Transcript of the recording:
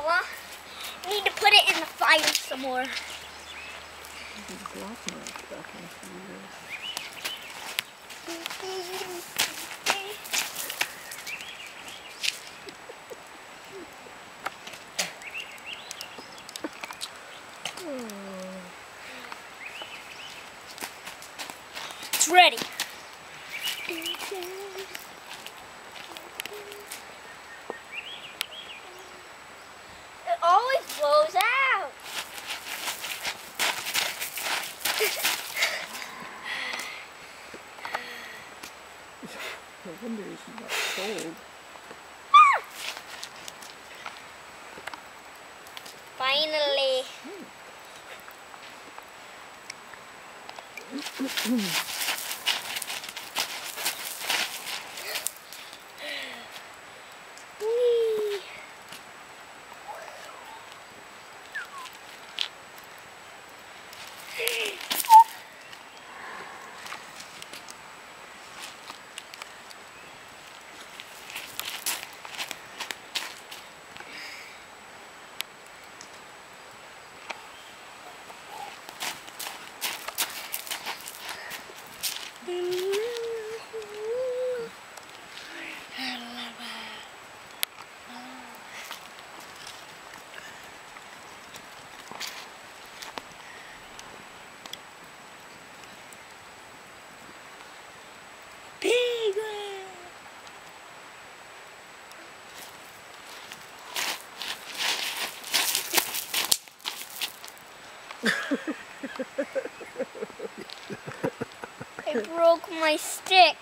Aw. Need to put it in the fire some more. It's ready. No wonder it's not cold. Finally. Hmm. I broke my stick.